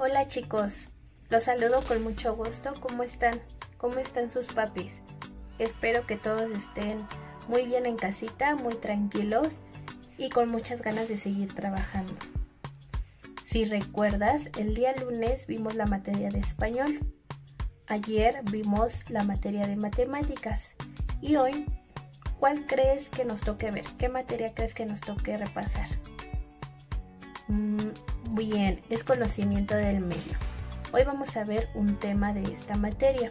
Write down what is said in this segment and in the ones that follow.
Hola chicos, los saludo con mucho gusto. ¿Cómo están? ¿Cómo están sus papis? Espero que todos estén muy bien en casita, muy tranquilos y con muchas ganas de seguir trabajando. Si recuerdas, el día lunes vimos la materia de español. Ayer vimos la materia de matemáticas. Y hoy, ¿cuál crees que nos toque ver? ¿Qué materia crees que nos toque repasar? Mm, bien, es conocimiento del medio. Hoy vamos a ver un tema de esta materia.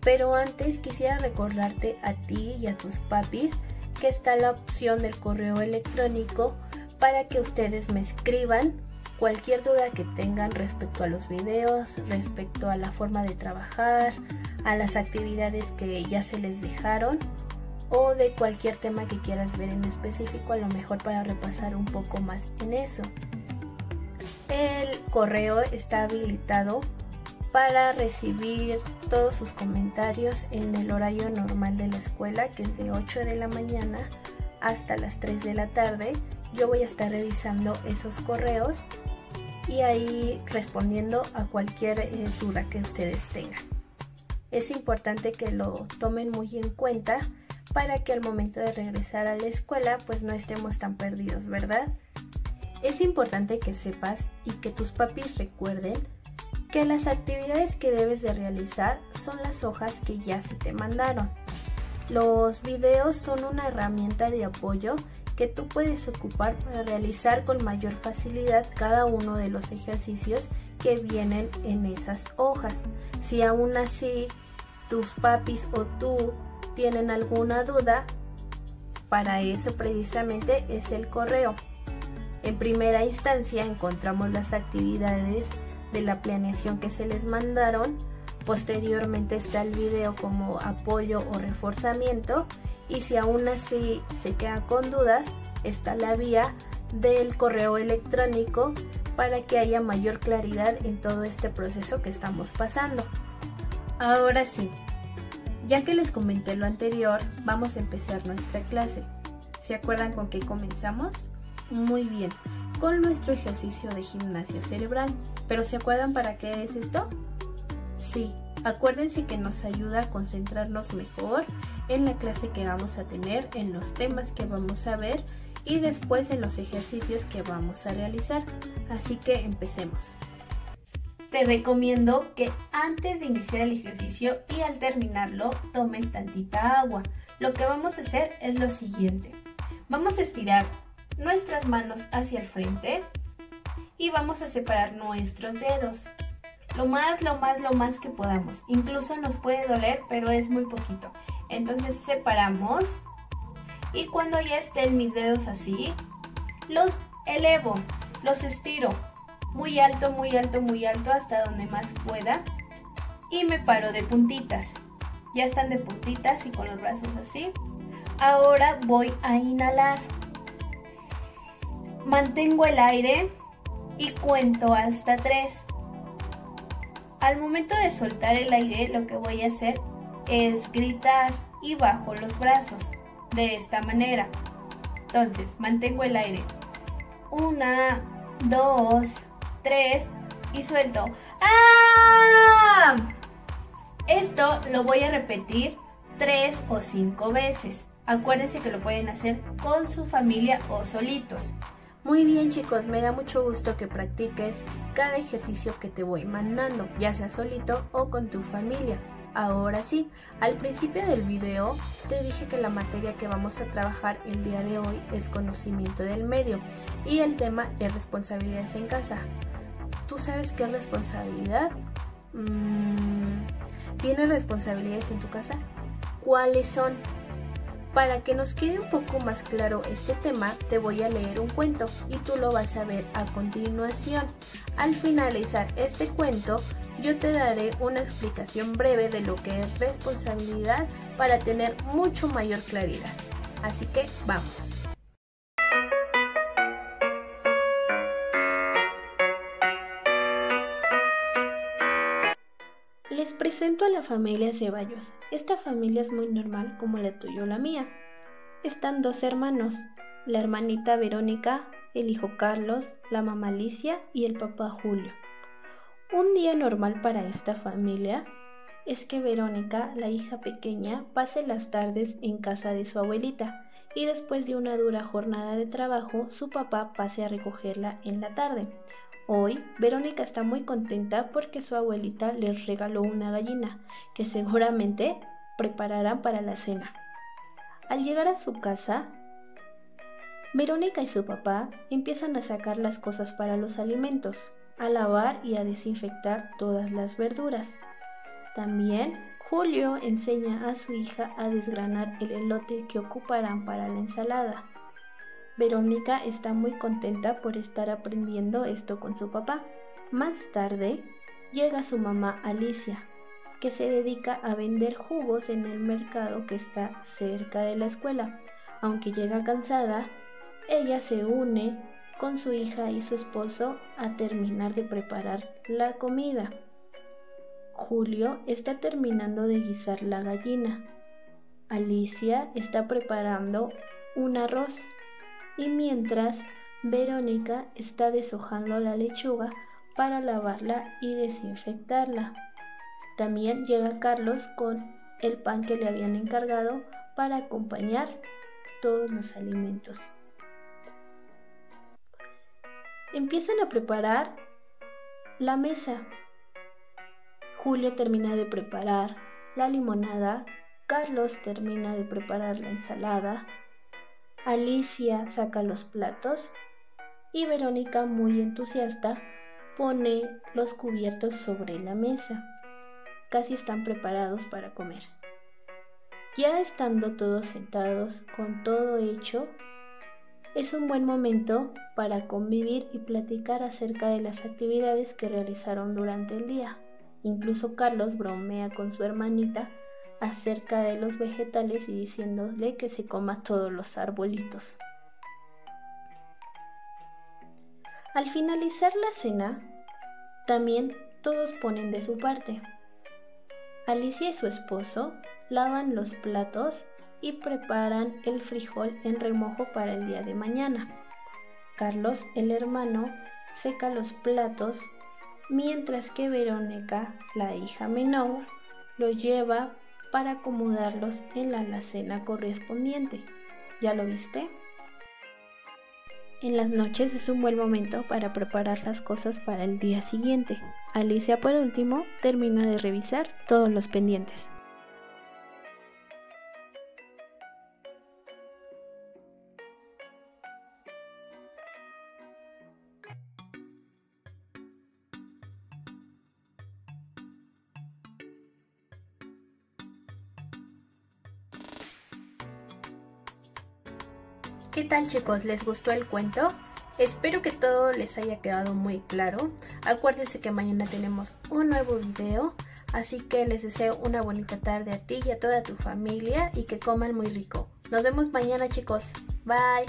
Pero antes quisiera recordarte a ti y a tus papis que está la opción del correo electrónico para que ustedes me escriban cualquier duda que tengan respecto a los videos, respecto a la forma de trabajar, a las actividades que ya se les dejaron o de cualquier tema que quieras ver en específico, a lo mejor para repasar un poco más en eso. El correo está habilitado para recibir todos sus comentarios en el horario normal de la escuela, que es de 8 de la mañana hasta las 3 de la tarde. Yo voy a estar revisando esos correos y ahí respondiendo a cualquier eh, duda que ustedes tengan. Es importante que lo tomen muy en cuenta para que al momento de regresar a la escuela pues no estemos tan perdidos, ¿verdad? Es importante que sepas y que tus papis recuerden que las actividades que debes de realizar son las hojas que ya se te mandaron. Los videos son una herramienta de apoyo que tú puedes ocupar para realizar con mayor facilidad cada uno de los ejercicios que vienen en esas hojas. Si aún así tus papis o tú tienen alguna duda, para eso precisamente es el correo. En primera instancia encontramos las actividades de la planeación que se les mandaron. Posteriormente está el video como apoyo o reforzamiento. Y si aún así se queda con dudas, está la vía del correo electrónico para que haya mayor claridad en todo este proceso que estamos pasando. Ahora sí, ya que les comenté lo anterior, vamos a empezar nuestra clase. ¿Se acuerdan con qué comenzamos? Muy bien, con nuestro ejercicio de gimnasia cerebral. ¿Pero se acuerdan para qué es esto? Sí, acuérdense que nos ayuda a concentrarnos mejor en la clase que vamos a tener, en los temas que vamos a ver y después en los ejercicios que vamos a realizar. Así que empecemos. Te recomiendo que antes de iniciar el ejercicio y al terminarlo tomes tantita agua. Lo que vamos a hacer es lo siguiente. Vamos a estirar nuestras manos hacia el frente y vamos a separar nuestros dedos. Lo más, lo más, lo más que podamos. Incluso nos puede doler, pero es muy poquito. Entonces separamos y cuando ya estén mis dedos así, los elevo, los estiro muy alto, muy alto, muy alto hasta donde más pueda y me paro de puntitas. Ya están de puntitas y con los brazos así. Ahora voy a inhalar. Mantengo el aire y cuento hasta 3. Al momento de soltar el aire lo que voy a hacer es gritar y bajo los brazos de esta manera. Entonces mantengo el aire. Una, dos, tres y suelto. ¡Ah! Esto lo voy a repetir tres o cinco veces. Acuérdense que lo pueden hacer con su familia o solitos. Muy bien chicos, me da mucho gusto que practiques cada ejercicio que te voy mandando, ya sea solito o con tu familia. Ahora sí, al principio del video te dije que la materia que vamos a trabajar el día de hoy es conocimiento del medio y el tema es responsabilidades en casa. ¿Tú sabes qué es responsabilidad? Mm, ¿Tienes responsabilidades en tu casa? ¿Cuáles son? Para que nos quede un poco más claro este tema, te voy a leer un cuento y tú lo vas a ver a continuación. Al finalizar este cuento, yo te daré una explicación breve de lo que es responsabilidad para tener mucho mayor claridad. Así que vamos. Les presento a la familia Ceballos. Esta familia es muy normal como la tuya o la mía. Están dos hermanos, la hermanita Verónica, el hijo Carlos, la mamá Alicia y el papá Julio. Un día normal para esta familia es que Verónica, la hija pequeña, pase las tardes en casa de su abuelita y después de una dura jornada de trabajo, su papá pase a recogerla en la tarde. Hoy, Verónica está muy contenta porque su abuelita les regaló una gallina que seguramente prepararán para la cena. Al llegar a su casa, Verónica y su papá empiezan a sacar las cosas para los alimentos, a lavar y a desinfectar todas las verduras. También Julio enseña a su hija a desgranar el elote que ocuparán para la ensalada. Verónica está muy contenta por estar aprendiendo esto con su papá. Más tarde llega su mamá Alicia, que se dedica a vender jugos en el mercado que está cerca de la escuela. Aunque llega cansada, ella se une con su hija y su esposo a terminar de preparar la comida. Julio está terminando de guisar la gallina. Alicia está preparando un arroz y mientras Verónica está deshojando la lechuga para lavarla y desinfectarla. También llega Carlos con el pan que le habían encargado para acompañar todos los alimentos. Empiezan a preparar la mesa. Julio termina de preparar la limonada, Carlos termina de preparar la ensalada, Alicia saca los platos y Verónica, muy entusiasta, pone los cubiertos sobre la mesa. Casi están preparados para comer. Ya estando todos sentados con todo hecho, es un buen momento para convivir y platicar acerca de las actividades que realizaron durante el día. Incluso Carlos bromea con su hermanita acerca de los vegetales y diciéndole que se coma todos los arbolitos. Al finalizar la cena, también todos ponen de su parte. Alicia y su esposo lavan los platos y preparan el frijol en remojo para el día de mañana. Carlos, el hermano, seca los platos, mientras que Verónica, la hija menor, lo lleva para acomodarlos en la alacena correspondiente. ¿Ya lo viste? En las noches es un buen momento para preparar las cosas para el día siguiente. Alicia por último termina de revisar todos los pendientes. ¿Qué tal chicos? ¿Les gustó el cuento? Espero que todo les haya quedado muy claro. Acuérdense que mañana tenemos un nuevo video. Así que les deseo una bonita tarde a ti y a toda tu familia y que coman muy rico. Nos vemos mañana chicos. Bye.